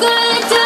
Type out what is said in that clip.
good.